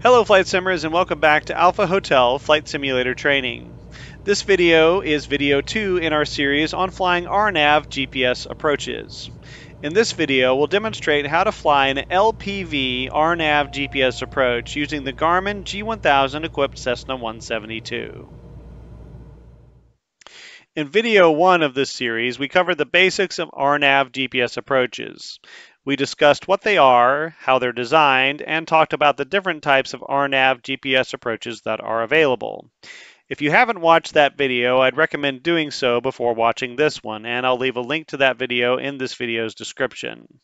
Hello Flight Simmers and welcome back to Alpha Hotel Flight Simulator Training. This video is video 2 in our series on flying RNAV GPS approaches. In this video, we'll demonstrate how to fly an LPV RNAV GPS approach using the Garmin G1000 equipped Cessna 172. In video 1 of this series, we covered the basics of RNAV GPS approaches. We discussed what they are, how they're designed, and talked about the different types of RNAV GPS approaches that are available. If you haven't watched that video, I'd recommend doing so before watching this one, and I'll leave a link to that video in this video's description.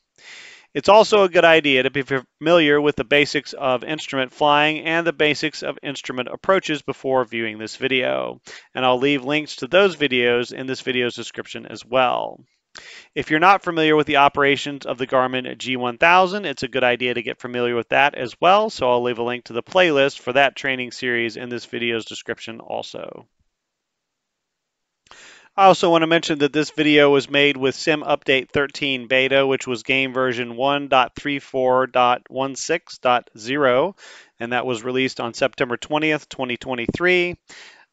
It's also a good idea to be familiar with the basics of instrument flying and the basics of instrument approaches before viewing this video, and I'll leave links to those videos in this video's description as well. If you're not familiar with the operations of the Garmin G1000, it's a good idea to get familiar with that as well, so I'll leave a link to the playlist for that training series in this video's description also. I also want to mention that this video was made with Sim Update 13 Beta, which was game version 1.34.16.0, and that was released on September 20th, 2023.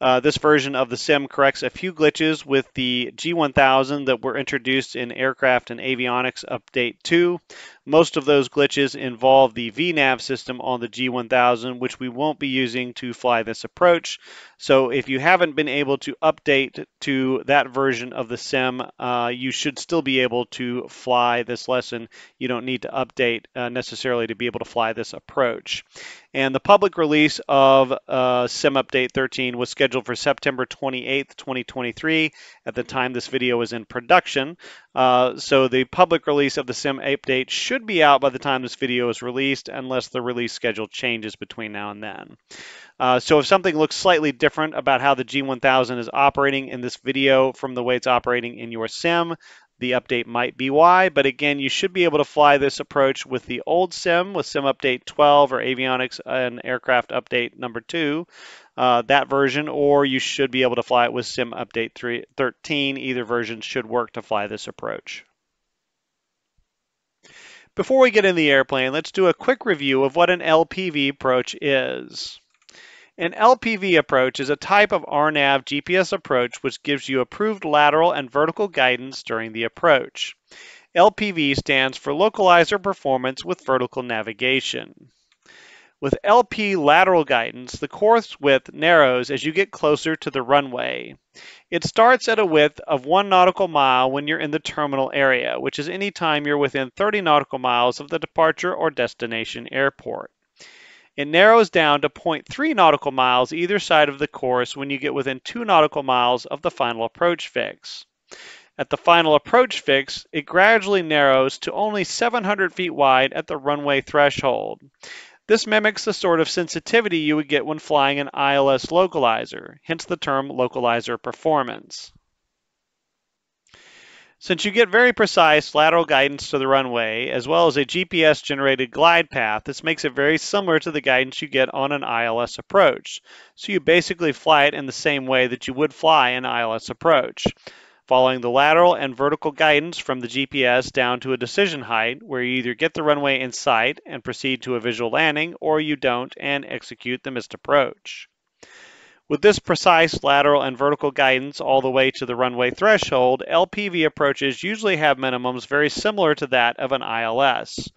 Uh, this version of the sim corrects a few glitches with the G1000 that were introduced in Aircraft and Avionics Update 2. Most of those glitches involve the VNAV system on the G1000, which we won't be using to fly this approach. So if you haven't been able to update to that version of the sim, uh, you should still be able to fly this lesson. You don't need to update uh, necessarily to be able to fly this approach. And the public release of uh, Sim Update 13 was scheduled for September 28th, 2023, at the time this video was in production. Uh, so the public release of the Sim Update should be out by the time this video is released, unless the release schedule changes between now and then. Uh, so if something looks slightly different about how the G1000 is operating in this video from the way it's operating in your sim, the update might be why, but again, you should be able to fly this approach with the old sim, with sim update 12 or avionics and aircraft update number 2, uh, that version, or you should be able to fly it with sim update 3, 13. Either version should work to fly this approach. Before we get in the airplane, let's do a quick review of what an LPV approach is. An LPV approach is a type of RNAV GPS approach which gives you approved lateral and vertical guidance during the approach. LPV stands for Localizer Performance with Vertical Navigation. With LP lateral guidance, the course width narrows as you get closer to the runway. It starts at a width of 1 nautical mile when you're in the terminal area, which is any time you're within 30 nautical miles of the departure or destination airport. It narrows down to 0.3 nautical miles either side of the course when you get within 2 nautical miles of the final approach fix. At the final approach fix, it gradually narrows to only 700 feet wide at the runway threshold. This mimics the sort of sensitivity you would get when flying an ILS localizer, hence the term localizer performance. Since you get very precise lateral guidance to the runway, as well as a GPS-generated glide path, this makes it very similar to the guidance you get on an ILS approach. So you basically fly it in the same way that you would fly an ILS approach, following the lateral and vertical guidance from the GPS down to a decision height, where you either get the runway in sight and proceed to a visual landing, or you don't and execute the missed approach. With this precise lateral and vertical guidance all the way to the runway threshold, LPV approaches usually have minimums very similar to that of an ILS,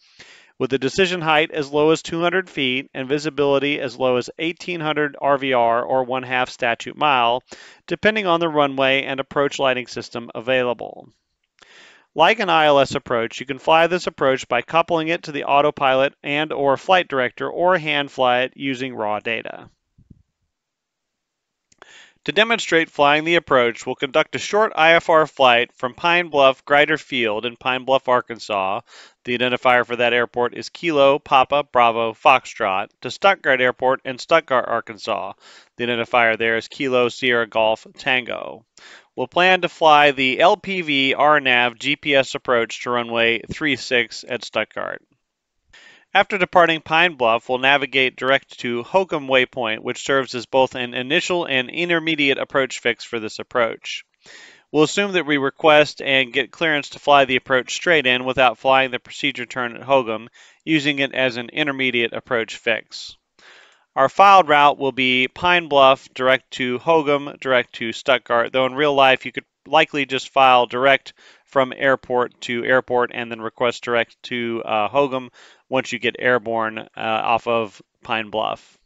with the decision height as low as 200 feet and visibility as low as 1800 RVR or one half statute mile, depending on the runway and approach lighting system available. Like an ILS approach, you can fly this approach by coupling it to the autopilot and or flight director or hand fly it using raw data. To demonstrate flying the approach, we'll conduct a short IFR flight from Pine Bluff Grider Field in Pine Bluff, Arkansas. The identifier for that airport is Kilo Papa Bravo Foxtrot to Stuttgart Airport in Stuttgart, Arkansas. The identifier there is Kilo Sierra Golf Tango. We'll plan to fly the LPV RNAV GPS approach to runway 36 at Stuttgart. After departing Pine Bluff, we'll navigate direct to Hogum Waypoint, which serves as both an initial and intermediate approach fix for this approach. We'll assume that we request and get clearance to fly the approach straight in without flying the procedure turn at Hogum, using it as an intermediate approach fix. Our filed route will be Pine Bluff direct to Hogum, direct to Stuttgart, though in real life you could likely just file direct from airport to airport and then request direct to uh, Hogum once you get airborne uh, off of Pine Bluff.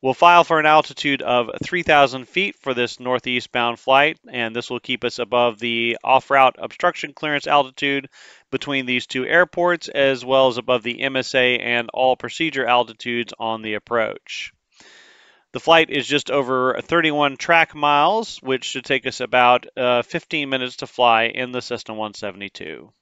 We'll file for an altitude of 3,000 feet for this northeast bound flight, and this will keep us above the off route obstruction clearance altitude between these two airports, as well as above the MSA and all procedure altitudes on the approach. The flight is just over 31 track miles, which should take us about uh, 15 minutes to fly in the Cessna 172.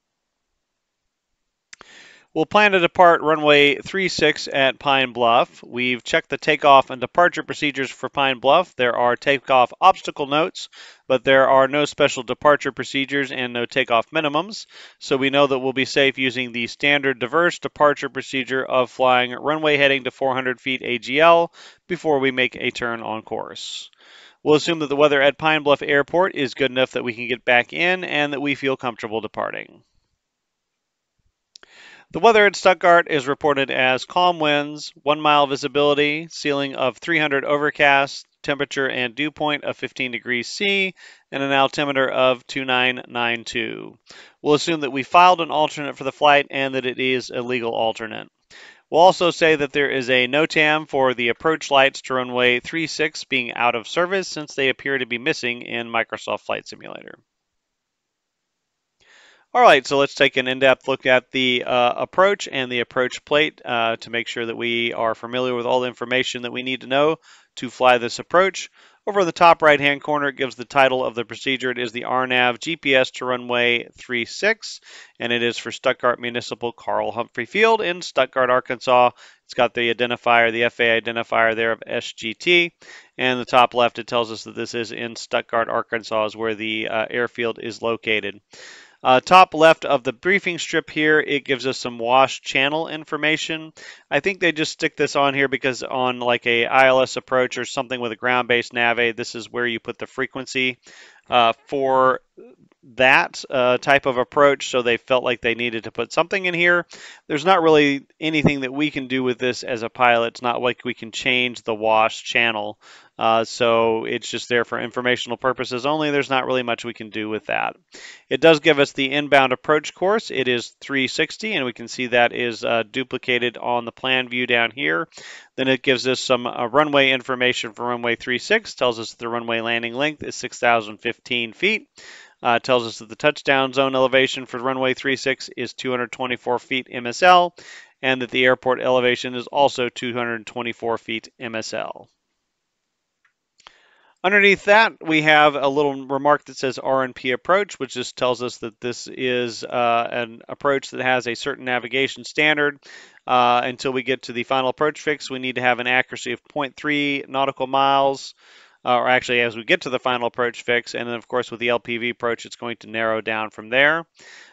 We'll plan to depart runway 36 at Pine Bluff. We've checked the takeoff and departure procedures for Pine Bluff. There are takeoff obstacle notes, but there are no special departure procedures and no takeoff minimums. So we know that we'll be safe using the standard diverse departure procedure of flying runway heading to 400 feet AGL before we make a turn on course. We'll assume that the weather at Pine Bluff Airport is good enough that we can get back in and that we feel comfortable departing. The weather at Stuttgart is reported as calm winds, one mile visibility, ceiling of 300 overcast, temperature and dew point of 15 degrees C, and an altimeter of 2992. We'll assume that we filed an alternate for the flight and that it is a legal alternate. We'll also say that there is a NOTAM for the approach lights to runway 36 being out of service since they appear to be missing in Microsoft Flight Simulator. All right, so let's take an in-depth look at the uh, approach and the approach plate uh, to make sure that we are familiar with all the information that we need to know to fly this approach. Over the top right-hand corner, it gives the title of the procedure. It is the RNAV GPS to runway 36, and it is for Stuttgart Municipal Carl Humphrey Field in Stuttgart, Arkansas. It's got the identifier, the FAA identifier there of SGT. And the top left, it tells us that this is in Stuttgart, Arkansas, is where the uh, airfield is located. Uh, top left of the briefing strip here, it gives us some WAAS channel information. I think they just stick this on here because on like a ILS approach or something with a ground-based nav this is where you put the frequency uh, for that uh, type of approach, so they felt like they needed to put something in here. There's not really anything that we can do with this as a pilot. It's not like we can change the WAAS channel. Uh, so it's just there for informational purposes only. There's not really much we can do with that. It does give us the inbound approach course. It is 360, and we can see that is uh, duplicated on the plan view down here. Then it gives us some uh, runway information for runway 36, tells us the runway landing length is 6,015 feet. Uh, tells us that the touchdown zone elevation for runway 36 is 224 feet MSL, and that the airport elevation is also 224 feet MSL. Underneath that, we have a little remark that says RNP approach, which just tells us that this is uh, an approach that has a certain navigation standard. Uh, until we get to the final approach fix, we need to have an accuracy of 0.3 nautical miles, uh, or actually as we get to the final approach fix, and then of course with the LPV approach, it's going to narrow down from there.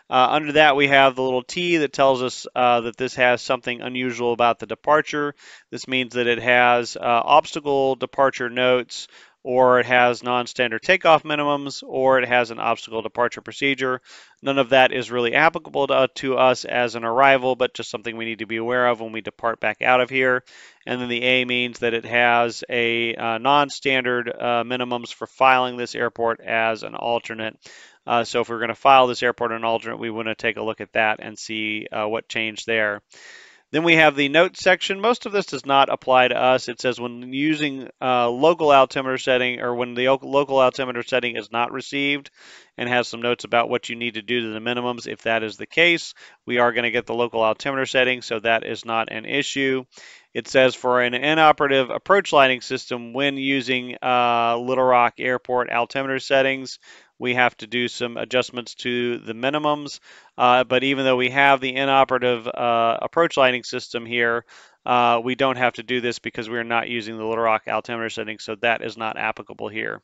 Uh, under that, we have the little T that tells us uh, that this has something unusual about the departure. This means that it has uh, obstacle departure notes or it has non-standard takeoff minimums, or it has an obstacle departure procedure. None of that is really applicable to, to, us as an arrival, but just something we need to be aware of when we depart back out of here. And then the A means that it has a uh, non-standard uh, minimums for filing this airport as an alternate. Uh, so if we're going to file this airport an alternate, we want to take a look at that and see uh, what changed there. Then we have the notes section. Most of this does not apply to us. It says when using uh, local altimeter setting or when the local altimeter setting is not received and has some notes about what you need to do to the minimums. If that is the case, we are going to get the local altimeter setting, so that is not an issue. It says for an inoperative approach lighting system when using uh, Little Rock Airport altimeter settings, we have to do some adjustments to the minimums. Uh, but even though we have the inoperative uh, approach lighting system here, uh, we don't have to do this because we're not using the Little Rock altimeter setting, so that is not applicable here.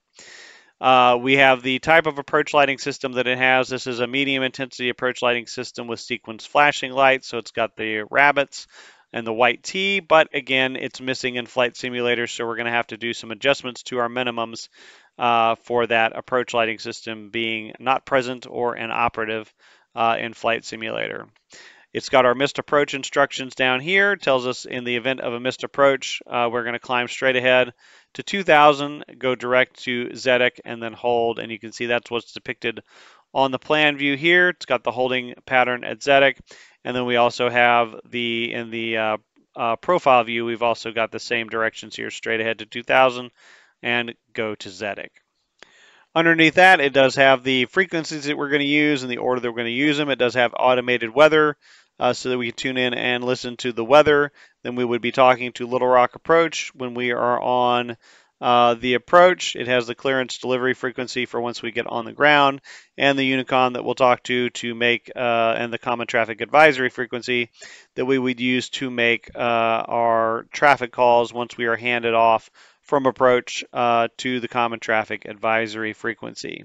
Uh, we have the type of approach lighting system that it has. This is a medium intensity approach lighting system with sequence flashing lights, so it's got the rabbits and the white T, but again, it's missing in Flight Simulator, so we're going to have to do some adjustments to our minimums uh, for that approach lighting system being not present or inoperative uh, in Flight Simulator. It's got our missed approach instructions down here. It tells us in the event of a missed approach, uh, we're going to climb straight ahead to 2000, go direct to Zedek, and then hold. And you can see that's what's depicted on the plan view here. It's got the holding pattern at Zedek. And then we also have the, in the uh, uh, profile view, we've also got the same directions here, straight ahead to 2000 and go to Zedek. Underneath that, it does have the frequencies that we're going to use and the order that we're going to use them. It does have automated weather uh, so that we can tune in and listen to the weather. Then we would be talking to Little Rock Approach when we are on uh, the approach. It has the clearance delivery frequency for once we get on the ground, and the UNICOM that we'll talk to to make, uh, and the common traffic advisory frequency that we would use to make uh, our traffic calls once we are handed off from approach uh, to the common traffic advisory frequency.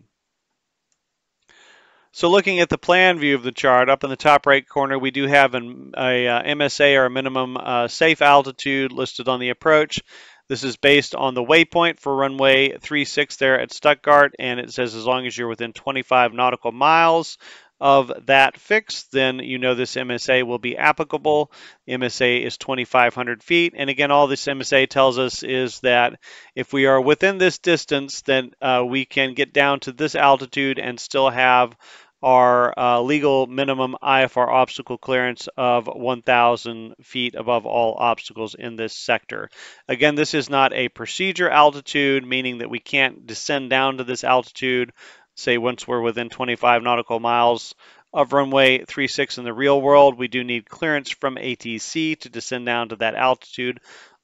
So looking at the plan view of the chart, up in the top right corner, we do have an a, a uh, MSA or a minimum safe altitude listed on the approach. This is based on the waypoint for runway 36 there at Stuttgart, and it says as long as you're within 25 nautical miles of that fix, then you know this MSA will be applicable. MSA is 2,500 feet. And again, all this MSA tells us is that if we are within this distance, then uh, we can get down to this altitude and still have our uh, legal minimum IFR obstacle clearance of 1,000 feet above all obstacles in this sector. Again, this is not a procedure altitude, meaning that we can't descend down to this altitude, say once we're within 25 nautical miles of runway 36 in the real world. We do need clearance from ATC to descend down to that altitude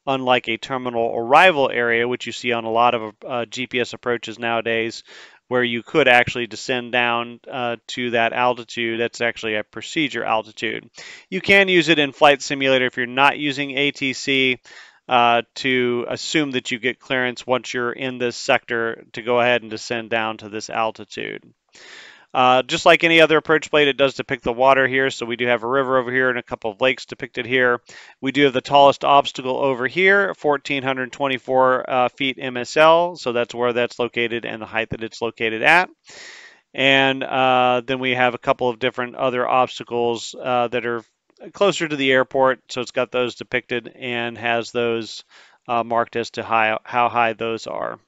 unlike a terminal arrival area, which you see on a lot of uh, GPS approaches nowadays, where you could actually descend down uh, to that altitude. That's actually a procedure altitude. You can use it in Flight Simulator if you're not using ATC uh, to assume that you get clearance once you're in this sector to go ahead and descend down to this altitude. Uh, just like any other approach plate, it does depict the water here. So we do have a river over here and a couple of lakes depicted here. We do have the tallest obstacle over here, 1,424 uh, feet MSL. So that's where that's located and the height that it's located at. And uh, then we have a couple of different other obstacles uh, that are closer to the airport. So it's got those depicted and has those uh, marked as to high, how high those are.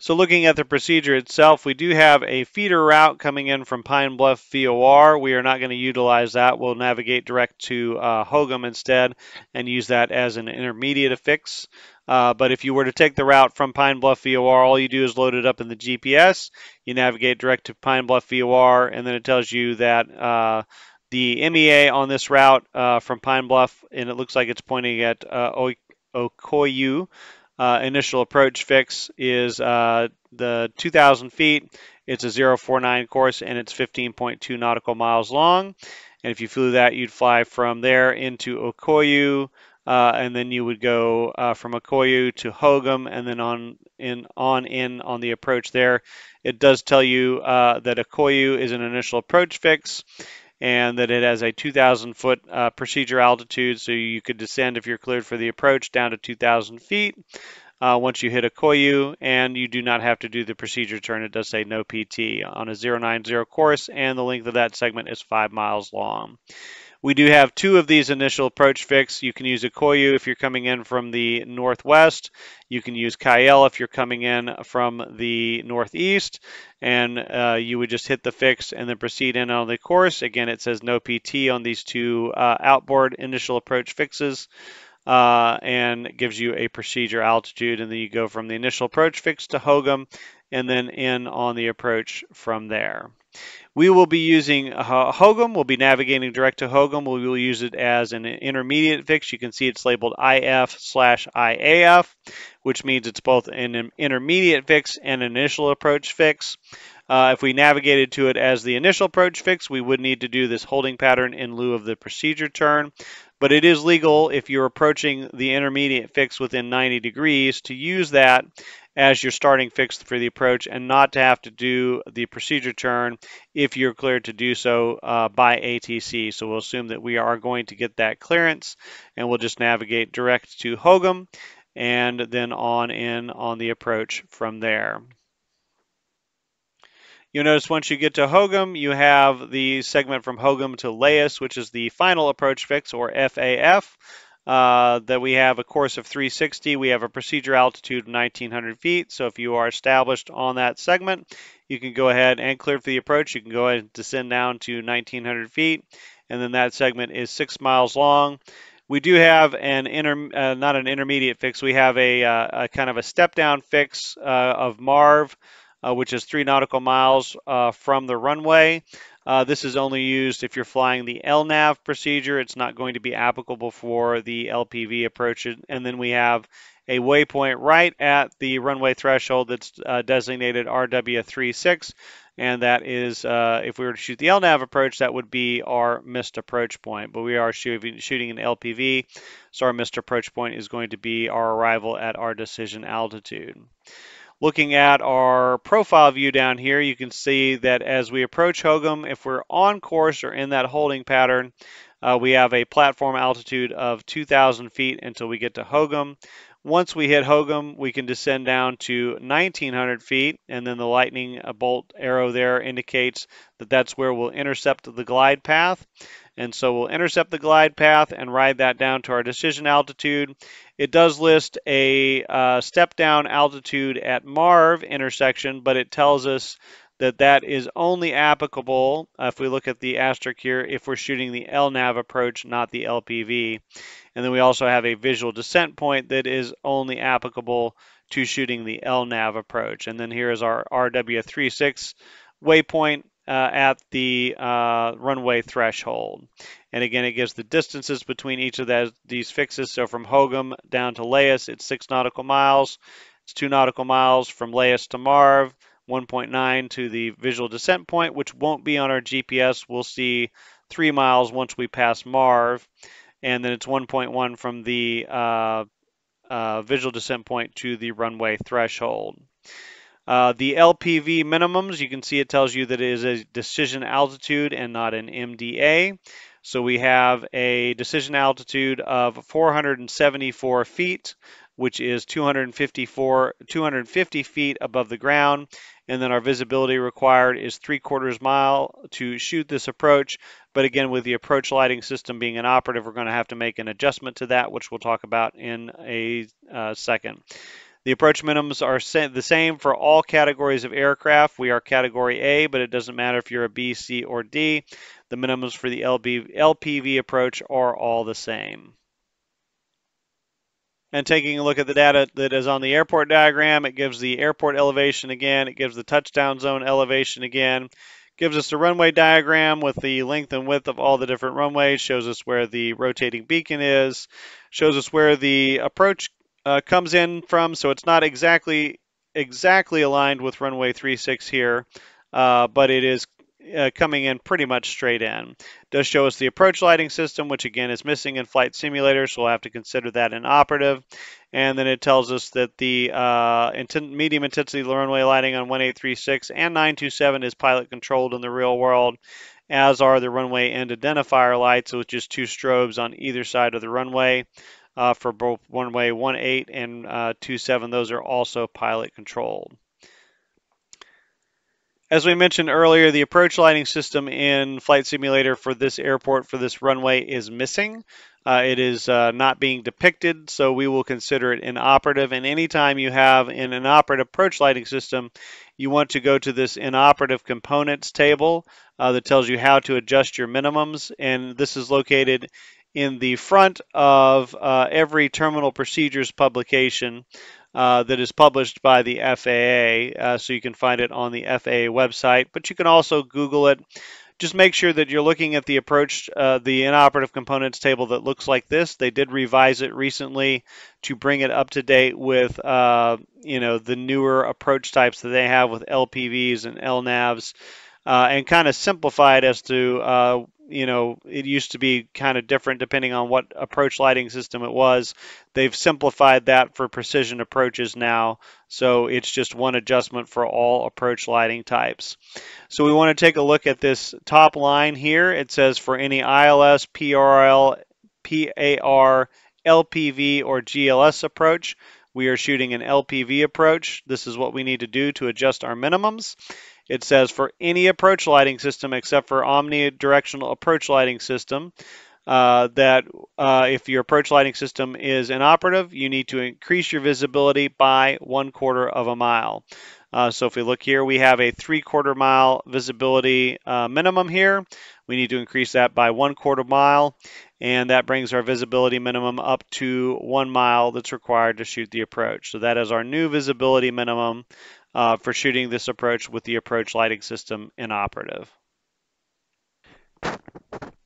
So looking at the procedure itself, we do have a feeder route coming in from Pine Bluff VOR. We are not going to utilize that. We'll navigate direct to uh, Hogum instead and use that as an intermediate affix. Uh, but if you were to take the route from Pine Bluff VOR, all you do is load it up in the GPS. You navigate direct to Pine Bluff VOR, and then it tells you that uh, the MEA on this route uh, from Pine Bluff, and it looks like it's pointing at uh, Okoyu, uh, initial approach fix is uh, the 2,000 feet. It's a 049 course and it's 15.2 nautical miles long. And if you flew that, you'd fly from there into Okoyu, uh, and then you would go uh, from Okoyu to Hogum, and then on in on in on the approach there. It does tell you uh, that Okoyu is an initial approach fix, and that it has a 2,000 foot uh, procedure altitude, so you could descend if you're cleared for the approach down to 2,000 feet. Uh, once you hit Okoyu, and you do not have to do the procedure turn. It does say no PT on a 090 course, and the length of that segment is five miles long. We do have two of these initial approach fix. You can use Okoyu if you're coming in from the northwest. You can use Kyle if you're coming in from the northeast. And uh, you would just hit the fix and then proceed in on the course. Again, it says no PT on these two uh, outboard initial approach fixes. Uh, and gives you a procedure altitude, and then you go from the initial approach fix to Hogum, and then in on the approach from there. We will be using uh, Hogum. We'll be navigating direct to Hogum. We will use it as an intermediate fix. You can see it's labeled IF slash IAF, which means it's both an intermediate fix and an initial approach fix. Uh, if we navigated to it as the initial approach fix, we would need to do this holding pattern in lieu of the procedure turn. But it is legal if you're approaching the intermediate fix within 90 degrees to use that as your starting fix for the approach and not to have to do the procedure turn if you're cleared to do so uh, by ATC. So we'll assume that we are going to get that clearance and we'll just navigate direct to Hogum and then on in on the approach from there. You'll notice once you get to Hogum, you have the segment from Hogum to Laus, which is the final approach fix, or FAF. Uh, that we have a course of 360. We have a procedure altitude of 1900 feet. So if you are established on that segment, you can go ahead and clear for the approach. You can go ahead and descend down to 1900 feet. And then that segment is six miles long. We do have an inter, uh, not an intermediate fix. We have a, uh, a kind of a step down fix uh, of Marv, uh, which is three nautical miles from the runway. Uh, this is only used if you're flying the LNAV procedure. It's not going to be applicable for the LPV approach. And then we have a waypoint right at the runway threshold that's uh, designated RW36. And that is, uh, if we were to shoot the LNAV approach, that would be our missed approach point. But we are shooting, shooting an LPV, so our missed approach point is going to be our arrival at our decision altitude. Looking at our profile view down here, you can see that as we approach Hogum, if we're on course or in that holding pattern, uh, we have a platform altitude of 2,000 feet until we get to Hogum. Once we hit Hogum, we can descend down to 1,900 feet, and then the lightning bolt arrow there indicates that that's where we'll intercept the glide path. And so we'll intercept the glide path and ride that down to our decision altitude. It does list a uh, step down altitude at Marv intersection, but it tells us that that is only applicable, uh, if we look at the asterisk here, if we're shooting the LNAV approach, not the LPV. And then we also have a visual descent point that is only applicable to shooting the LNAV approach. And then here is our RW36 waypoint uh, at the uh, runway threshold. And again, it gives the distances between each of these fixes. So from Hogum down to Laus, it's six nautical miles. It's two nautical miles from Laus to Marv, 1.9 to the visual descent point, which won't be on our GPS. We'll see three miles once we pass Marv. And then it's 1.1 from the uh, uh, visual descent point to the runway threshold. Uh, the LPV minimums, you can see it tells you that it is a decision altitude and not an MDA. So we have a decision altitude of 474 feet, which is 254, 250 feet above the ground. And then our visibility required is three quarters mile to shoot this approach. But again, with the approach lighting system being inoperative, we're going to have to make an adjustment to that, which we'll talk about in a uh, second. The approach minimums are the same for all categories of aircraft. We are category A, but it doesn't matter if you're a B, C, or D. The minimums for the LB, LPV approach are all the same. And taking a look at the data that is on the airport diagram, it gives the airport elevation again, it gives the touchdown zone elevation again, gives us the runway diagram with the length and width of all the different runways, shows us where the rotating beacon is, shows us where the approach uh, comes in from, so it's not exactly exactly aligned with runway 36 here, uh, but it is uh, coming in pretty much straight in. Does show us the approach lighting system, which again is missing in Flight Simulator, so we'll have to consider that inoperative. And then it tells us that the uh, medium intensity runway lighting on 1836 and 927 is pilot controlled in the real world, as are the runway end identifier lights, which is two strobes on either side of the runway uh, for both runway 18 and uh, 27. Those are also pilot controlled. As we mentioned earlier, the approach lighting system in Flight Simulator for this airport, for this runway, is missing. Uh, it is uh, not being depicted, so we will consider it inoperative. And anytime you have an inoperative approach lighting system, you want to go to this inoperative components table uh, that tells you how to adjust your minimums. And this is located in the front of uh, every terminal procedures publication uh, that is published by the FAA. Uh, so you can find it on the FAA website, but you can also Google it. Just make sure that you're looking at the approach, uh, the inoperative components table that looks like this. They did revise it recently to bring it up to date with, uh, you know, the newer approach types that they have with LPVs and LNAVs. Uh, and kind of simplify it as to uh, you know, it used to be kind of different depending on what approach lighting system it was. They've simplified that for precision approaches now, so it's just one adjustment for all approach lighting types. So we want to take a look at this top line here. It says for any ILS, PRL, PAR, LPV, or GLS approach, we are shooting an LPV approach. This is what we need to do to adjust our minimums. It says for any approach lighting system except for omnidirectional approach lighting system, uh, that uh, if your approach lighting system is inoperative, you need to increase your visibility by one quarter of a mile. Uh, so if we look here, we have a three quarter mile visibility uh, minimum here. We need to increase that by one quarter mile, and that brings our visibility minimum up to one mile that's required to shoot the approach. So that is our new visibility minimum uh, for shooting this approach with the approach lighting system inoperative.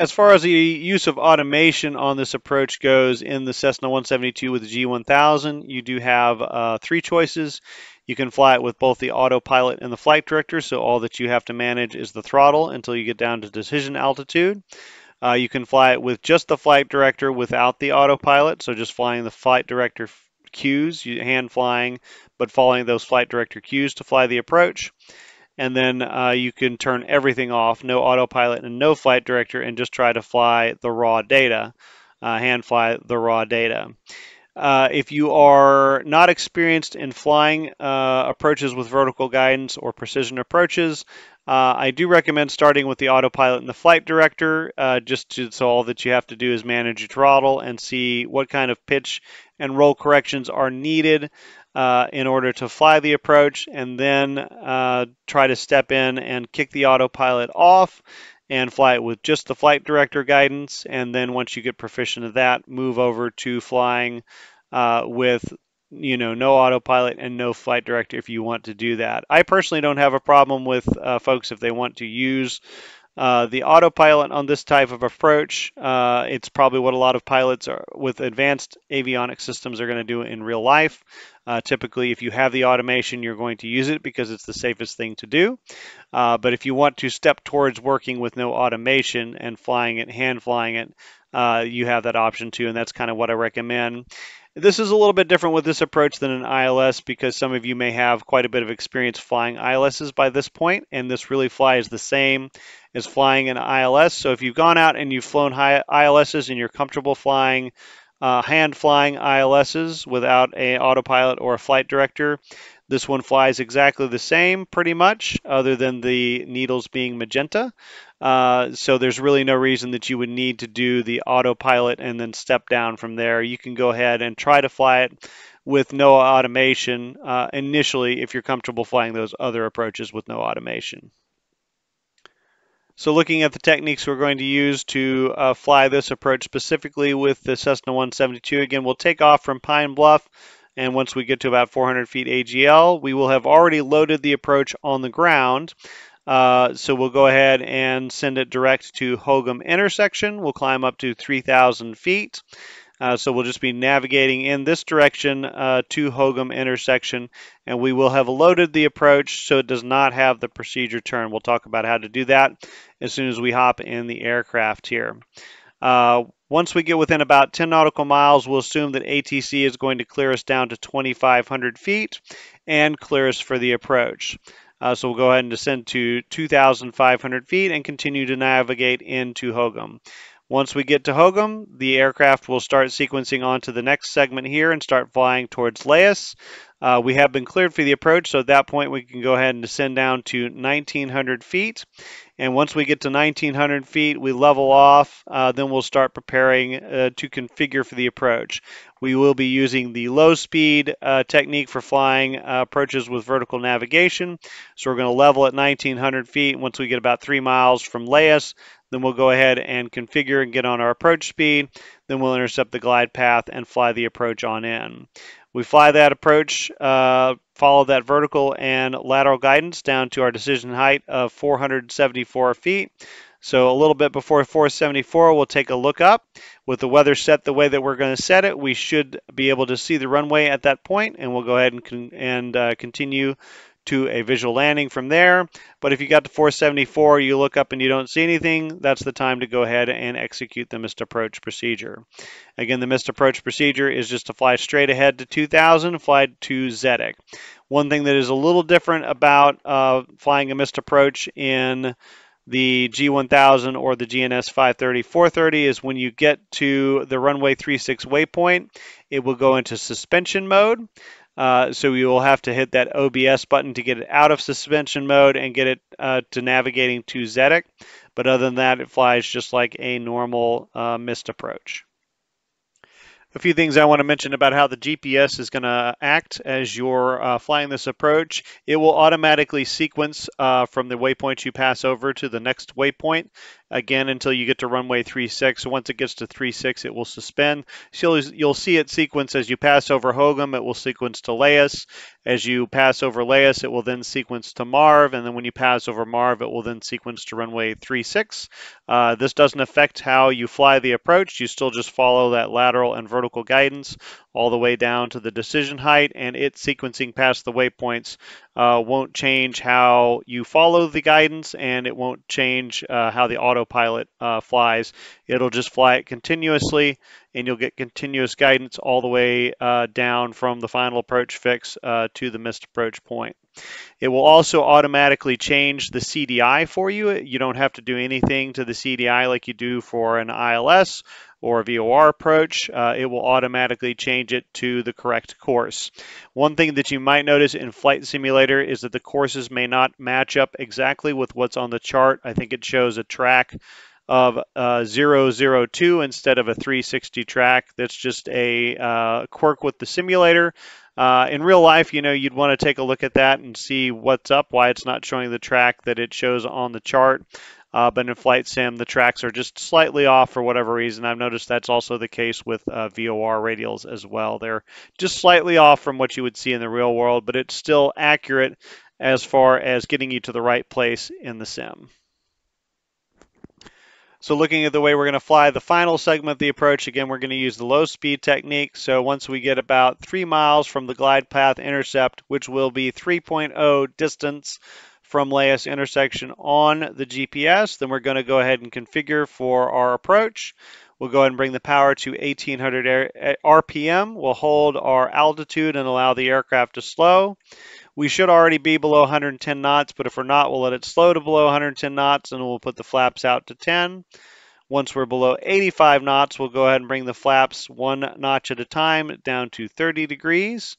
As far as the use of automation on this approach goes in the Cessna 172 with the G1000, you do have uh, three choices. You can fly it with both the autopilot and the flight director, so all that you have to manage is the throttle until you get down to decision altitude. Uh, you can fly it with just the flight director without the autopilot, so just flying the flight director cues, hand flying, but following those flight director cues to fly the approach and then uh, you can turn everything off, no autopilot and no flight director, and just try to fly the raw data, uh, hand fly the raw data. Uh, if you are not experienced in flying uh, approaches with vertical guidance or precision approaches, uh, I do recommend starting with the autopilot and the flight director, uh, just to, so all that you have to do is manage your throttle and see what kind of pitch and roll corrections are needed uh, in order to fly the approach and then try to step in and kick the autopilot off and fly it with just the flight director guidance. And then once you get proficient at that, move over to flying uh, with you know no autopilot and no flight director if you want to do that. I personally don't have a problem with uh, folks if they want to use uh, the autopilot on this type of approach, uh, it's probably what a lot of pilots are, with advanced avionic systems are going to do in real life. Uh, typically, if you have the automation, you're going to use it because it's the safest thing to do. Uh, but if you want to step towards working with no automation and flying it, hand flying it, uh, you have that option too, and that's kind of what I recommend. This is a little bit different with this approach than an ILS because some of you may have quite a bit of experience flying ILSs by this point, and this really flies the same as flying an ILS. So if you've gone out and you've flown high ILSs and you're comfortable flying uh, hand flying ILSs without a autopilot or a flight director, this one flies exactly the same, pretty much, other than the needles being magenta. Uh, so there's really no reason that you would need to do the autopilot and then step down from there. You can go ahead and try to fly it with no automation uh, initially if you're comfortable flying those other approaches with no automation. So looking at the techniques we're going to use to uh, fly this approach specifically with the Cessna 172, again, we'll take off from Pine Bluff and once we get to about 400 feet AGL, we will have already loaded the approach on the ground. Uh, so we'll go ahead and send it direct to Hogum intersection. We'll climb up to 3,000 feet. Uh, so we'll just be navigating in this direction uh, to Hogum intersection, and we will have loaded the approach so it does not have the procedure turn. We'll talk about how to do that as soon as we hop in the aircraft here. Uh, once we get within about 10 nautical miles, we'll assume that ATC is going to clear us down to 2,500 feet and clear us for the approach. Uh, so we'll go ahead and descend to 2,500 feet and continue to navigate into Hogum. Once we get to Hogum, the aircraft will start sequencing onto the next segment here and start flying towards Laus. Uh, we have been cleared for the approach, so at that point we can go ahead and descend down to 1,900 feet. And once we get to 1,900 feet, we level off. Uh, then we'll start preparing uh, to configure for the approach. We will be using the low speed uh, technique for flying uh, approaches with vertical navigation. So we're going to level at 1,900 feet. Once we get about three miles from Laus, then we'll go ahead and configure and get on our approach speed. Then we'll intercept the glide path and fly the approach on in. We fly that approach, uh, follow that vertical and lateral guidance down to our decision height of 474 feet. So a little bit before 474, we'll take a look up. With the weather set the way that we're going to set it, we should be able to see the runway at that point, and we'll go ahead and, and uh, continue to a visual landing from there. But if you got to 474, you look up and you don't see anything, that's the time to go ahead and execute the missed approach procedure. Again, the missed approach procedure is just to fly straight ahead to 2000, fly to Zedek. One thing that is a little different about uh, flying a missed approach in the G1000 or the GNS 530 430 is when you get to the runway 36 waypoint, it will go into suspension mode. Uh, so you will have to hit that OBS button to get it out of suspension mode and get it uh, to navigating to Zedic. But other than that, it flies just like a normal uh, missed approach a few things I want to mention about how the GPS is going to act as you're uh, flying this approach. It will automatically sequence uh, from the waypoint you pass over to the next waypoint again until you get to runway 36. Once it gets to 36, it will suspend. So you'll, you'll see it sequence as you pass over Hogum, it will sequence to Laus. As you pass over Laus, it will then sequence to Marv, and then when you pass over Marv, it will then sequence to runway 36. Uh, this doesn't affect how you fly the approach. You still just follow that lateral and vertical guidance all the way down to the decision height, and it sequencing past the waypoints uh, won't change how you follow the guidance, and it won't change uh, how the autopilot uh, flies. It'll just fly it continuously, and you'll get continuous guidance all the way uh, down from the final approach fix uh, to the missed approach point. It will also automatically change the CDI for you. You don't have to do anything to the CDI like you do for an ILS or a VOR approach, uh, it will automatically change it to the correct course. One thing that you might notice in Flight Simulator is that the courses may not match up exactly with what's on the chart. I think it shows a track of uh, 002 instead of a 360 track. That's just a uh, quirk with the simulator. Uh, in real life, you know, you'd want to take a look at that and see what's up, why it's not showing the track that it shows on the chart. Uh, but in Flight Sim, the tracks are just slightly off for whatever reason. I've noticed that's also the case with uh, VOR radials as well. They're just slightly off from what you would see in the real world, but it's still accurate as far as getting you to the right place in the sim. So looking at the way we're going to fly the final segment of the approach, again, we're going to use the low speed technique. So once we get about three miles from the glide path intercept, which will be 3.0 distance from Laus intersection on the GPS. Then we're going to go ahead and configure for our approach. We'll go ahead and bring the power to 1800 RPM. We'll hold our altitude and allow the aircraft to slow. We should already be below 110 knots, but if we're not, we'll let it slow to below 110 knots and we'll put the flaps out to 10. Once we're below 85 knots, we'll go ahead and bring the flaps one notch at a time down to 30 degrees.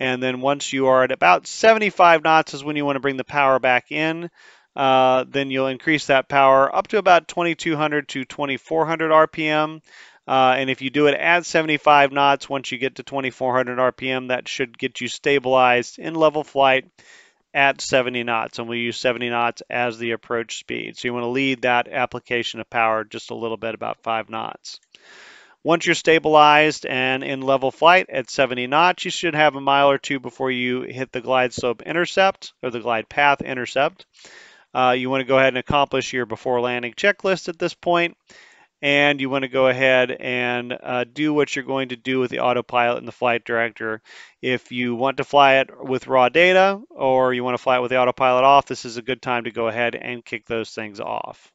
And then once you are at about 75 knots is when you want to bring the power back in. Uh, then you'll increase that power up to about 2200 to 2400 RPM. Uh, and if you do it at 75 knots, once you get to 2400 RPM, that should get you stabilized in level flight at 70 knots. And we use 70 knots as the approach speed. So you want to lead that application of power just a little bit, about 5 knots. Once you're stabilized and in level flight at 70 knots, you should have a mile or two before you hit the glide slope intercept or the glide path intercept. Uh, you want to go ahead and accomplish your before landing checklist at this point, and you want to go ahead and uh, do what you're going to do with the autopilot and the flight director. If you want to fly it with raw data or you want to fly it with the autopilot off, this is a good time to go ahead and kick those things off.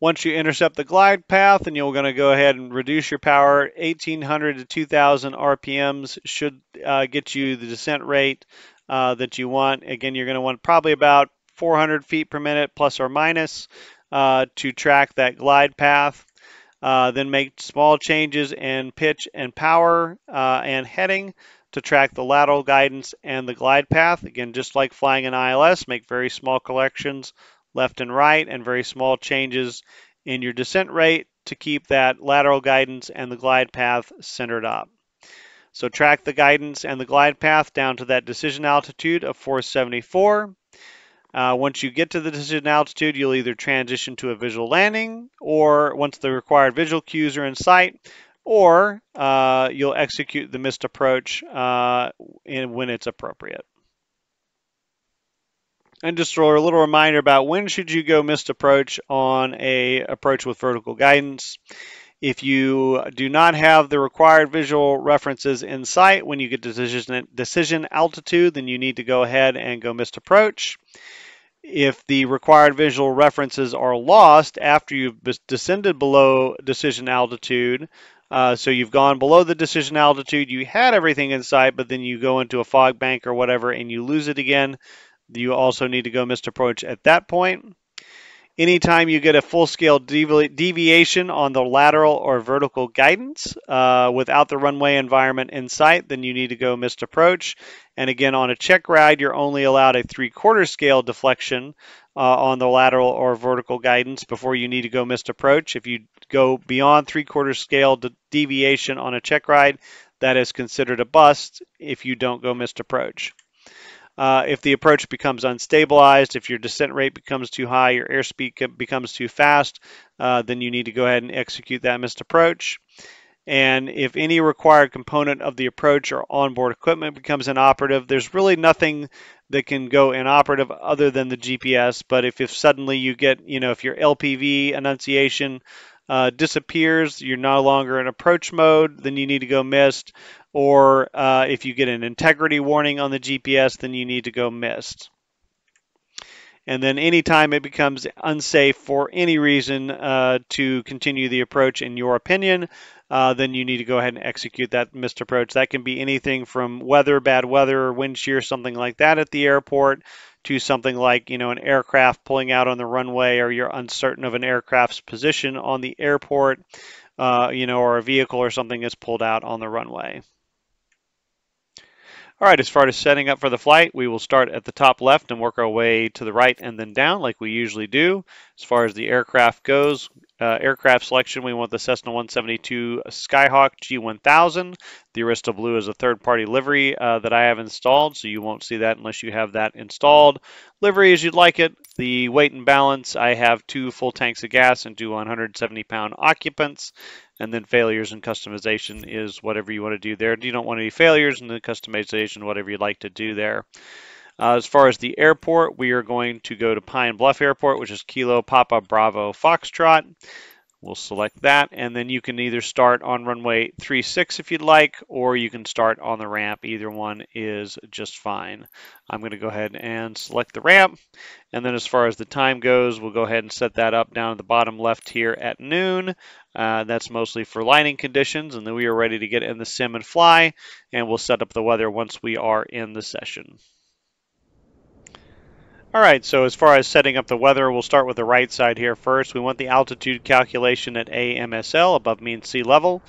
Once you intercept the glide path, and you're going to go ahead and reduce your power. 1800 to 2000 RPMs should uh, get you the descent rate uh, that you want. Again, you're going to want probably about 400 feet per minute plus or minus uh, to track that glide path. Uh, then make small changes in pitch and power uh, and heading to track the lateral guidance and the glide path. Again, just like flying an ILS, make very small corrections left and right, and very small changes in your descent rate to keep that lateral guidance and the glide path centered up. So track the guidance and the glide path down to that decision altitude of 474. Uh, once you get to the decision altitude, you'll either transition to a visual landing, or once the required visual cues are in sight, or uh, you'll execute the missed approach uh, in, when it's appropriate. And just a little reminder about when should you go missed approach on a approach with vertical guidance. If you do not have the required visual references in sight when you get decision, decision altitude, then you need to go ahead and go missed approach. If the required visual references are lost after you've descended below decision altitude, uh, so you've gone below the decision altitude, you had everything in sight, but then you go into a fog bank or whatever and you lose it again, you also need to go missed approach at that point. Anytime you get a full-scale devi deviation on the lateral or vertical guidance uh, without the runway environment in sight, then you need to go missed approach. And again, on a check ride, you're only allowed a three-quarter scale deflection uh, on the lateral or vertical guidance before you need to go missed approach. If you go beyond three-quarter scale de deviation on a check ride, that is considered a bust if you don't go missed approach. Uh, if the approach becomes unstabilized, if your descent rate becomes too high, your airspeed becomes too fast, uh, then you need to go ahead and execute that missed approach. And if any required component of the approach or onboard equipment becomes inoperative, there's really nothing that can go inoperative other than the GPS. But if, if suddenly you get, you know, if your LPV annunciation uh, disappears, you're no longer in approach mode, then you need to go missed. Or uh, if you get an integrity warning on the GPS, then you need to go missed. And then anytime it becomes unsafe for any reason uh, to continue the approach in your opinion, uh, then you need to go ahead and execute that missed approach. That can be anything from weather, bad weather, wind shear, something like that at the airport, to something like you know an aircraft pulling out on the runway or you're uncertain of an aircraft's position on the airport uh, you know or a vehicle or something is pulled out on the runway all right, as far as setting up for the flight, we will start at the top left and work our way to the right and then down like we usually do. As far as the aircraft goes, uh, aircraft selection, we want the Cessna 172 Skyhawk G1000. The Arista Blue is a third-party livery uh, that I have installed, so you won't see that unless you have that installed. Livery as you'd like it. The weight and balance, I have two full tanks of gas and two 170-pound occupants. And then failures and customization is whatever you want to do there. You don't want any failures, and the customization, whatever you'd like to do there. Uh, as far as the airport, we are going to go to Pine Bluff Airport, which is Kilo Papa Bravo Foxtrot. We'll select that, and then you can either start on runway 36 if you'd like, or you can start on the ramp. Either one is just fine. I'm going to go ahead and select the ramp, and then as far as the time goes, we'll go ahead and set that up down at the bottom left here at noon. Uh, that's mostly for lighting conditions, and then we are ready to get in the sim and fly, and we'll set up the weather once we are in the session. All right, so as far as setting up the weather, we'll start with the right side here first. We want the altitude calculation at AMSL, above mean sea level,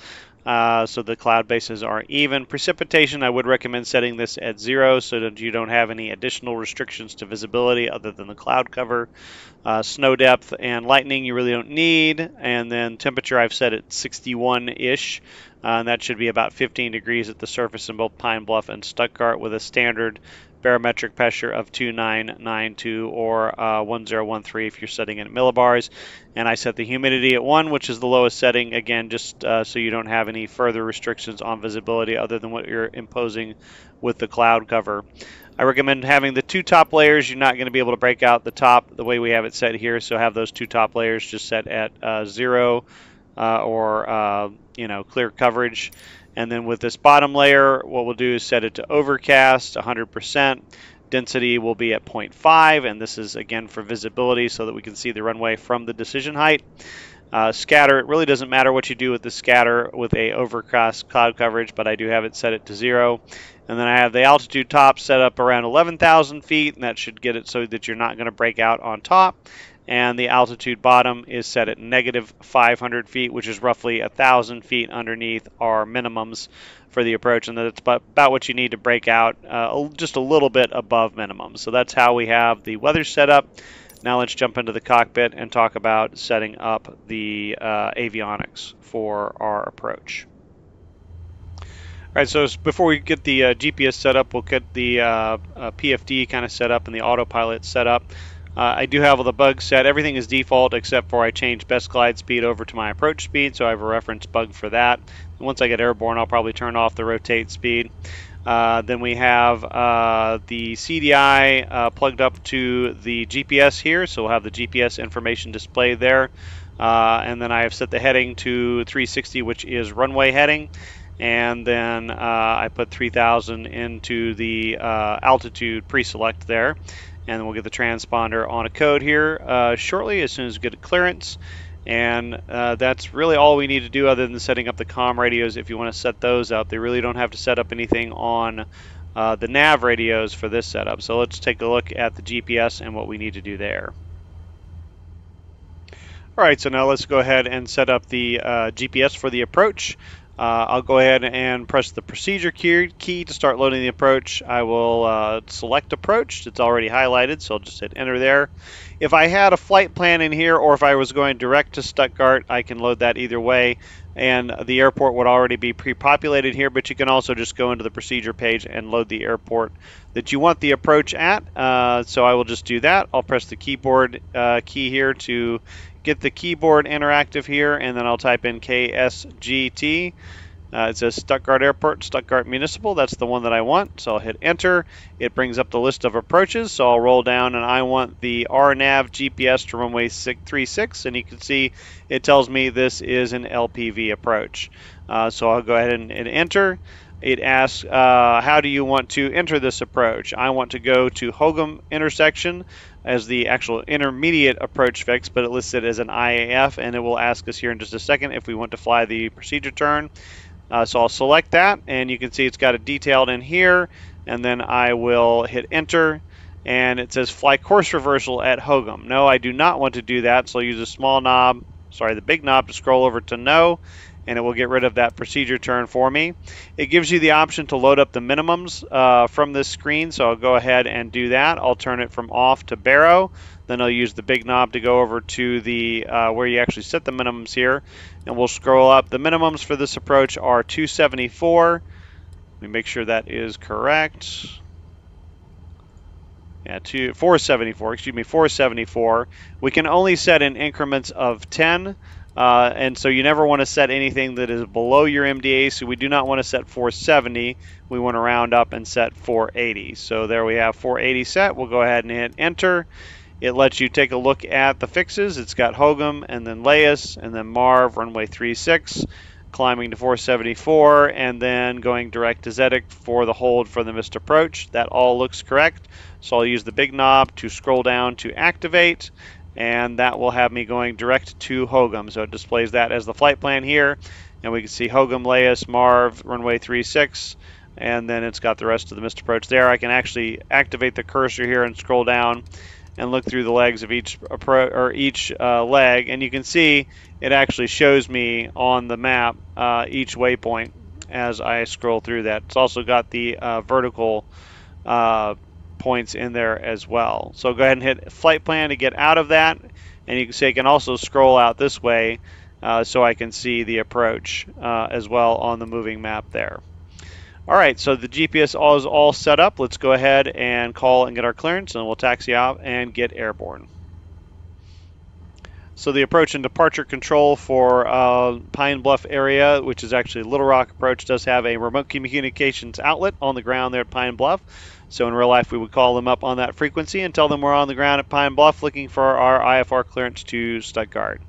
uh, so the cloud bases are even. Precipitation, I would recommend setting this at zero so that you don't have any additional restrictions to visibility other than the cloud cover. Uh, snow depth and lightning you really don't need, and then temperature I've set at 61-ish. Uh, and that should be about 15 degrees at the surface in both Pine Bluff and Stuttgart with a standard barometric pressure of 2992 or uh, 1013 if you're setting it at millibars. And I set the humidity at 1, which is the lowest setting, again, just uh, so you don't have any further restrictions on visibility other than what you're imposing with the cloud cover. I recommend having the two top layers. You're not going to be able to break out the top the way we have it set here, so have those two top layers just set at uh, 0 uh, or, uh, you know, clear coverage. And then with this bottom layer, what we'll do is set it to overcast, 100%. Density will be at 0.5, and this is again for visibility so that we can see the runway from the decision height. Uh, scatter, it really doesn't matter what you do with the scatter with a overcast cloud coverage, but I do have it set it to zero. And then I have the altitude top set up around 11,000 feet, and that should get it so that you're not going to break out on top and the altitude bottom is set at negative 500 feet, which is roughly a thousand feet underneath our minimums for the approach, and that's about what you need to break out uh, just a little bit above minimum. So that's how we have the weather set up. Now let's jump into the cockpit and talk about setting up the uh, avionics for our approach. All right, so before we get the uh, GPS set up, we'll get the uh, uh, PFD kind of set up and the autopilot set up. Uh, I do have all the bugs set. Everything is default except for I changed best glide speed over to my approach speed, so I have a reference bug for that. Once I get airborne, I'll probably turn off the rotate speed. Uh, then we have uh, the CDI uh, plugged up to the GPS here, so we'll have the GPS information displayed there. Uh, and then I have set the heading to 360, which is runway heading. And then uh, I put 3000 into the altitude pre-select there and then we'll get the transponder on a code here uh, shortly as soon as we get a clearance and uh, that's really all we need to do other than setting up the COM radios if you want to set those up. They really don't have to set up anything on uh, the nav radios for this setup. So let's take a look at the GPS and what we need to do there. All right, so now let's go ahead and set up the uh, GPS for the approach. Uh, I'll go ahead and press the procedure key, key to start loading the approach. I will uh, select approach. It's already highlighted, so I'll just hit enter there. If I had a flight plan in here or if I was going direct to Stuttgart, I can load that either way and the airport would already be pre-populated here, but you can also just go into the procedure page and load the airport that you want the approach at. Uh, so I will just do that. I'll press the keyboard uh, key here to get the keyboard interactive here, and then I'll type in KSGT. Uh, it says Stuttgart Airport, Stuttgart Municipal. That's the one that I want. So I'll hit enter. It brings up the list of approaches. So I'll roll down and I want the RNAV GPS to runway 36. And you can see it tells me this is an LPV approach. Uh, so I'll go ahead and, and enter. It asks, uh, how do you want to enter this approach? I want to go to Hogum intersection as the actual intermediate approach fix, but it lists it as an IAF, and it will ask us here in just a second if we want to fly the procedure turn. Uh, so I'll select that and you can see it's got it detailed in here and then I will hit enter and it says fly course reversal at Hogum. No, I do not want to do that so I'll use a small knob, sorry the big knob to scroll over to no and it will get rid of that procedure turn for me. It gives you the option to load up the minimums uh, from this screen so I'll go ahead and do that. I'll turn it from off to baro then I'll use the big knob to go over to the uh, where you actually set the minimums here. And we'll scroll up. The minimums for this approach are 274. Let me make sure that is correct. Yeah, two, 474, excuse me, 474. We can only set in increments of 10. Uh, and so you never want to set anything that is below your MDA. So we do not want to set 470. We want to round up and set 480. So there we have 480 set. We'll go ahead and hit enter. It lets you take a look at the fixes. It's got Hogum and then Laus and then Marv, runway 36, climbing to 474, and then going direct to Zedek for the hold for the missed approach. That all looks correct. So I'll use the big knob to scroll down to activate, and that will have me going direct to Hogum. So it displays that as the flight plan here, and we can see Hogum, Laus, Marv, runway 36, and then it's got the rest of the missed approach there. I can actually activate the cursor here and scroll down and look through the legs of each or each uh, leg, and you can see it actually shows me on the map uh, each waypoint as I scroll through that. It's also got the uh, vertical uh, points in there as well. So go ahead and hit flight plan to get out of that, and you can see I can also scroll out this way uh, so I can see the approach uh, as well on the moving map there. All right, so the GPS is all set up. Let's go ahead and call and get our clearance, and we'll taxi out and get airborne. So the approach and departure control for uh, Pine Bluff area, which is actually Little Rock approach, does have a remote communications outlet on the ground there at Pine Bluff. So in real life, we would call them up on that frequency and tell them we're on the ground at Pine Bluff looking for our IFR clearance to Stuttgart.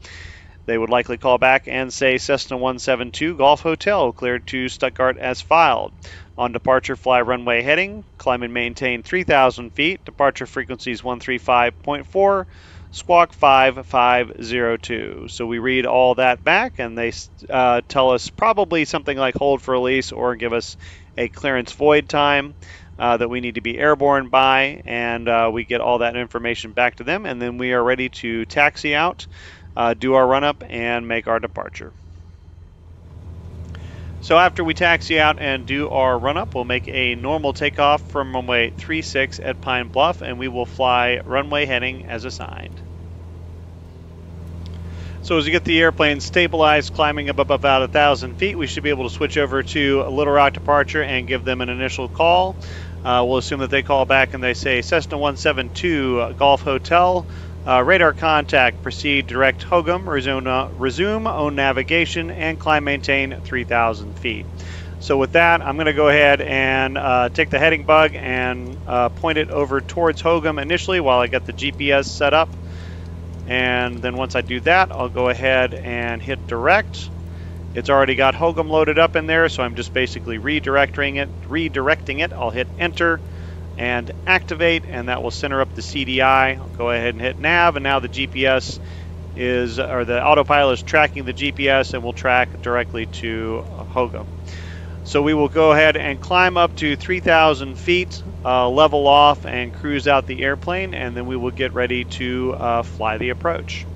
They would likely call back and say Cessna 172 Golf Hotel cleared to Stuttgart as filed. On departure, fly runway heading, climb and maintain 3,000 feet, departure frequencies 135.4, squawk 5502. So we read all that back and they uh, tell us probably something like hold for release or give us a clearance void time. Uh, that we need to be airborne by, and uh, we get all that information back to them, and then we are ready to taxi out uh, do our run up, and make our departure. So after we taxi out and do our run up, we'll make a normal takeoff from runway 36 at Pine Bluff, and we will fly runway heading as assigned. So as you get the airplane stabilized, climbing up about a 1,000 feet, we should be able to switch over to Little Rock departure and give them an initial call. Uh, we'll assume that they call back and they say Cessna 172 Golf Hotel, uh, radar contact, proceed direct Hogum, resume, uh, resume own navigation, and climb maintain 3,000 feet. So with that, I'm going to go ahead and uh, take the heading bug and uh, point it over towards Hogum initially while I get the GPS set up. And then once I do that, I'll go ahead and hit direct. It's already got Hogum loaded up in there, so I'm just basically redirecting it. Redirecting it. I'll hit enter and activate and that will center up the CDI. I'll go ahead and hit nav and now the GPS is, or the autopilot is tracking the GPS and will track directly to Hogum. So we will go ahead and climb up to 3,000 feet, uh, level off and cruise out the airplane and then we will get ready to uh, fly the approach.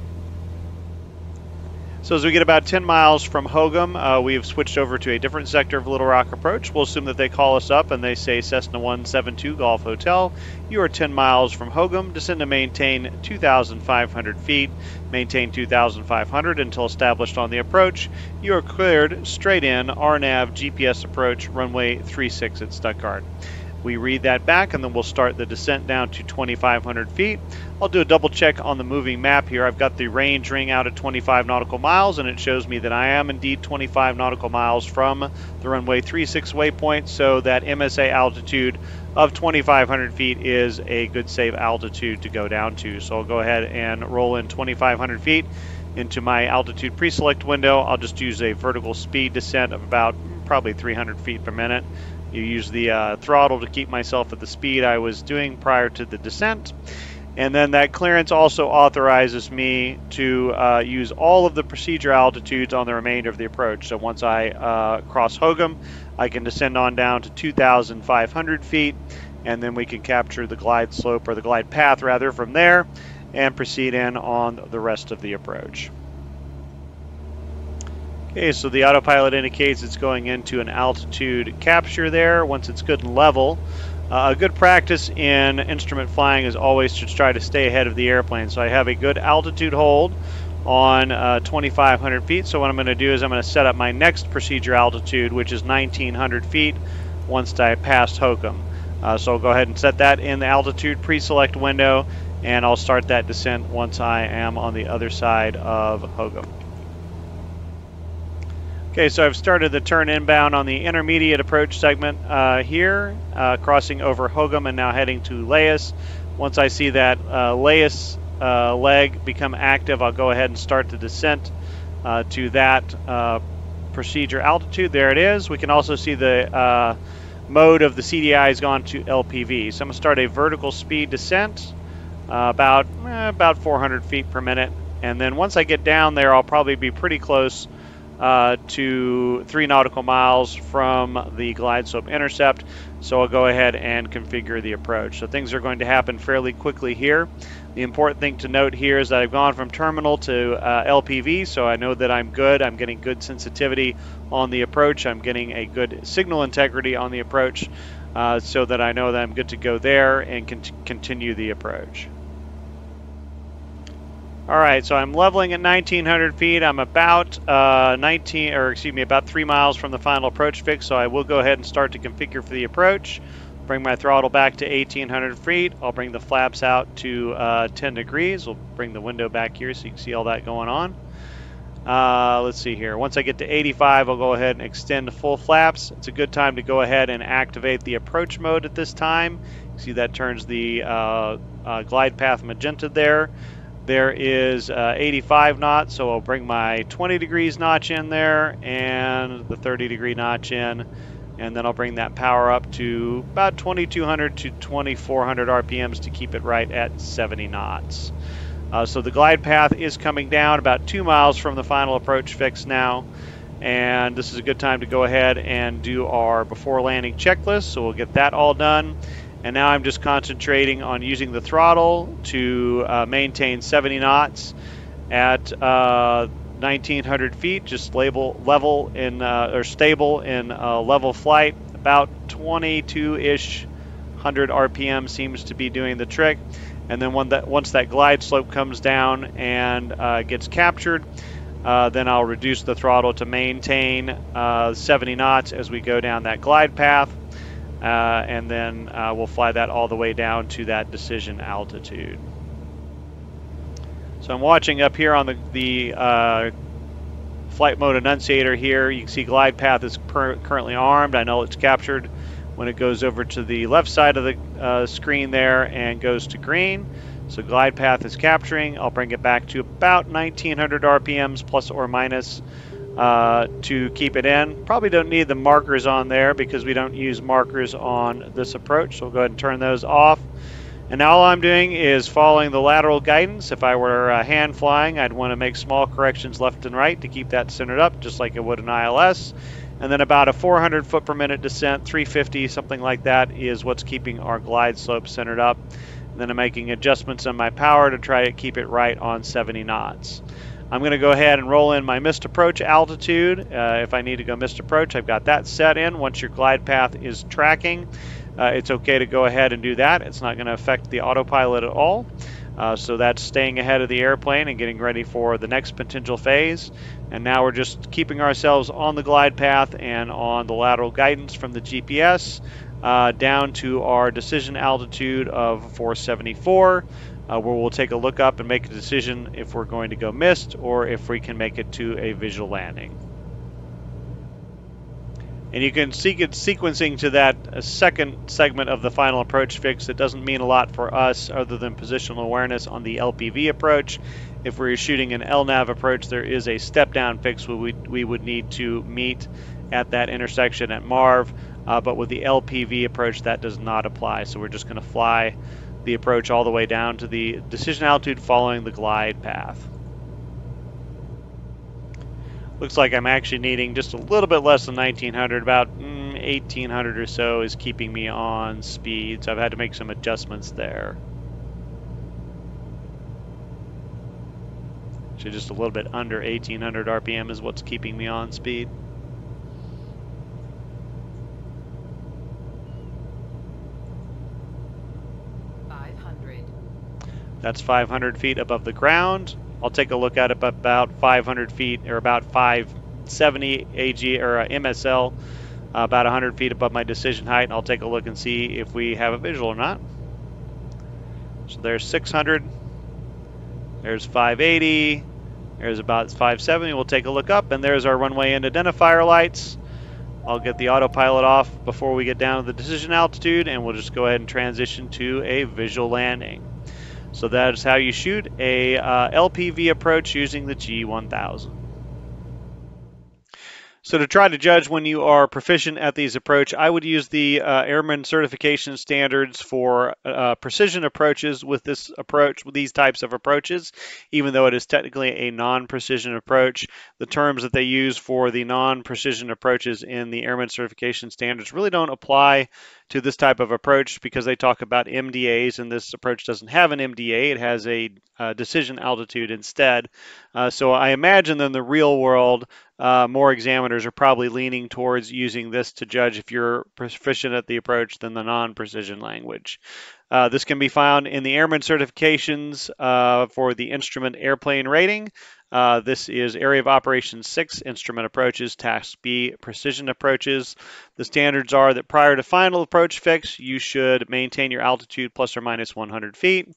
So as we get about 10 miles from Hogum, uh, we've switched over to a different sector of Little Rock Approach. We'll assume that they call us up and they say Cessna 172 Golf Hotel. You are 10 miles from Hogum. Descend to maintain 2,500 feet. Maintain 2,500 until established on the approach. You are cleared straight in RNAV GPS approach runway 36 at Stuttgart. We read that back and then we'll start the descent down to 2,500 feet. I'll do a double check on the moving map here. I've got the range ring out at 25 nautical miles and it shows me that I am indeed 25 nautical miles from the runway 36 waypoint. So that MSA altitude of 2,500 feet is a good safe altitude to go down to. So I'll go ahead and roll in 2,500 feet into my altitude pre-select window. I'll just use a vertical speed descent of about probably 300 feet per minute. You use the uh, throttle to keep myself at the speed I was doing prior to the descent. And then that clearance also authorizes me to uh, use all of the procedure altitudes on the remainder of the approach. So once I uh, cross Hogum, I can descend on down to 2,500 feet, and then we can capture the glide slope, or the glide path rather, from there, and proceed in on the rest of the approach. Okay, so the autopilot indicates it's going into an altitude capture there once it's good and level. Uh, a good practice in instrument flying is always to try to stay ahead of the airplane. So I have a good altitude hold on uh, 2,500 feet. So what I'm going to do is I'm going to set up my next procedure altitude, which is 1,900 feet once I pass Hogum. Uh, so I'll go ahead and set that in the altitude pre-select window, and I'll start that descent once I am on the other side of Hogum. Okay, so I've started the turn inbound on the intermediate approach segment uh, here, uh, crossing over Hogum and now heading to Laus. Once I see that uh, uh, leg become active, I'll go ahead and start the descent uh, to that uh, procedure altitude. There it is. We can also see the mode of the CDI has gone to LPV. So I'm going to start a vertical speed descent, about, eh, about 400 feet per minute. And then once I get down there, I'll probably be pretty close uh, to three nautical miles from the glide slope intercept. So I'll go ahead and configure the approach. So things are going to happen fairly quickly here. The important thing to note here is that I've gone from terminal to uh, LPV, so I know that I'm good. I'm getting good sensitivity on the approach. I'm getting a good signal integrity on the approach uh, so that I know that I'm good to go there and con continue the approach. All right, so I'm leveling at 1900 feet. I'm about uh, 19, or excuse me, about three miles from the final approach fix. So I will go ahead and start to configure for the approach. Bring my throttle back to 1800 feet. I'll bring the flaps out to uh, 10 degrees. We'll bring the window back here so you can see all that going on. Uh, let's see here. Once I get to 85, I'll go ahead and extend the full flaps. It's a good time to go ahead and activate the approach mode at this time. See that turns the uh, uh, glide path magenta there. There is uh, 85 knots, so I'll bring my 20 degrees notch in there and the 30 degree notch in, and then I'll bring that power up to about 2200 to 2400 RPMs to keep it right at 70 knots. Uh, so the glide path is coming down about two miles from the final approach fix now. And this is a good time to go ahead and do our before landing checklist. So we'll get that all done. And now I'm just concentrating on using the throttle to uh, maintain 70 knots at uh, 1900 feet, just label level in uh, or stable in uh, level flight. About 22-ish 100 RPM seems to be doing the trick. And then that, once that glide slope comes down and uh, gets captured, uh, then I'll reduce the throttle to maintain 70 knots as we go down that glide path. Uh, and then uh, we'll fly that all the way down to that decision altitude. So I'm watching up here on the, the uh, flight mode annunciator here. You can see glide path is currently armed. I know it's captured when it goes over to the left side of the uh, screen there and goes to green. So glide path is capturing. I'll bring it back to about 1900 RPMs plus or minus uh, to keep it in. Probably don't need the markers on there because we don't use markers on this approach. So we'll go ahead and turn those off. And now all I'm doing is following the lateral guidance. If I were uh, hand flying, I'd want to make small corrections left and right to keep that centered up, just like it would an ILS. And then about a 400 foot per minute descent, 350, something like that, is what's keeping our glide slope centered up. And then I'm making adjustments on my power to try to keep it right on 70 knots. I'm going to go ahead and roll in my missed approach altitude. Uh, if I need to go missed approach, I've got that set in. Once your glide path is tracking, uh, it's okay to go ahead and do that. It's not going to affect the autopilot at all. Uh, so that's staying ahead of the airplane and getting ready for the next potential phase. And now we're just keeping ourselves on the glide path and on the lateral guidance from the GPS uh, down to our decision altitude of 474 uh, where we'll take a look up and make a decision if we're going to go missed or if we can make it to a visual landing. And you can see it sequencing to that second segment of the final approach fix. It doesn't mean a lot for us other than positional awareness on the LPV approach. If we're shooting an LNAV approach, there is a step down fix we, we would need to meet at that intersection at MARV. Uh, but with the LPV approach, that does not apply. So we're just going to fly the approach all the way down to the decision altitude following the glide path. Looks like I'm actually needing just a little bit less than 1900, about mm, 1800 or so is keeping me on speed, so I've had to make some adjustments there. So just a little bit under 1800 RPM is what's keeping me on speed. That's 500 feet above the ground. I'll take a look at it about 500 feet or about 570 AG or uh, MSL, uh, about 100 feet above my decision height, and I'll take a look and see if we have a visual or not. So there's 600, there's 580, there's about 570. We'll take a look up, and there's our runway end identifier lights. I'll get the autopilot off before we get down to the decision altitude, and we'll just go ahead and transition to a visual landing. So that is how you shoot a uh, LPV approach using the G1000. So to try to judge when you are proficient at these approach, I would use the uh, Airman certification standards for uh, precision approaches with this approach, with these types of approaches, even though it is technically a non-precision approach. The terms that they use for the non-precision approaches in the Airman certification standards really don't apply to this type of approach because they talk about MDAs and this approach doesn't have an MDA. It has a uh, decision altitude instead. Uh, so I imagine in the real world, uh, more examiners are probably leaning towards using this to judge if you're proficient at the approach than the non-precision language. Uh, this can be found in the airman certifications uh, for the instrument airplane rating. Uh, this is Area of Operations 6, Instrument Approaches, Task B, Precision Approaches. The standards are that prior to final approach fix, you should maintain your altitude plus or minus 100 feet,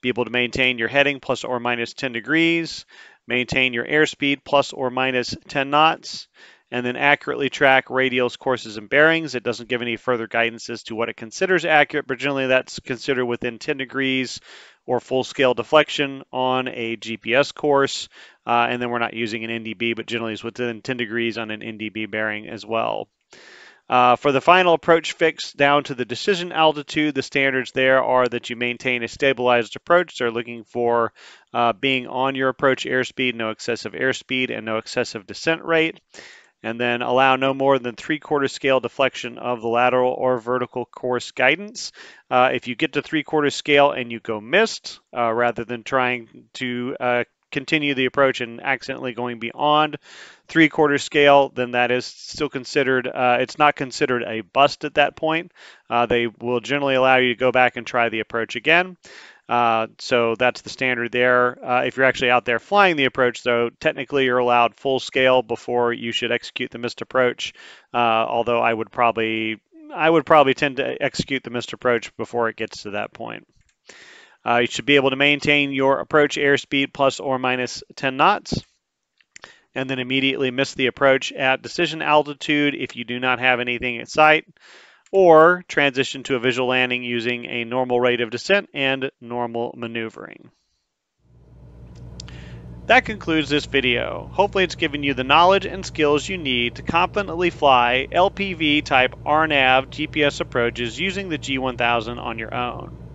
be able to maintain your heading plus or minus 10 degrees, maintain your airspeed plus or minus 10 knots, and then accurately track radials, courses, and bearings. It doesn't give any further guidance as to what it considers accurate, but generally that's considered within 10 degrees or full scale deflection on a GPS course. Uh, and then we're not using an NDB, but generally it's within 10 degrees on an NDB bearing as well. Uh, for the final approach fix down to the decision altitude, the standards there are that you maintain a stabilized approach. They're looking for uh, being on your approach airspeed, no excessive airspeed, and no excessive descent rate. And then allow no more than three quarter scale deflection of the lateral or vertical course guidance. Uh, if you get to three quarter scale and you go missed, uh, rather than trying to uh, continue the approach and accidentally going beyond three quarter scale, then that is still considered, uh, it's not considered a bust at that point. Uh, they will generally allow you to go back and try the approach again. Uh, so that's the standard there. Uh, if you're actually out there flying the approach, though, technically you're allowed full scale before you should execute the missed approach. Uh, although I would probably I would probably tend to execute the missed approach before it gets to that point. Uh, you should be able to maintain your approach airspeed plus or minus 10 knots and then immediately miss the approach at decision altitude if you do not have anything in sight or transition to a visual landing using a normal rate of descent and normal maneuvering. That concludes this video. Hopefully it's given you the knowledge and skills you need to confidently fly LPV type RNAV GPS approaches using the G1000 on your own.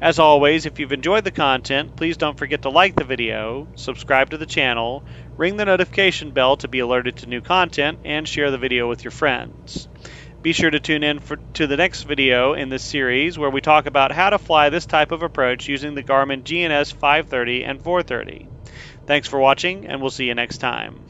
As always, if you've enjoyed the content, please don't forget to like the video, subscribe to the channel, ring the notification bell to be alerted to new content, and share the video with your friends. Be sure to tune in for, to the next video in this series where we talk about how to fly this type of approach using the Garmin GNS 530 and 430. Thanks for watching, and we'll see you next time.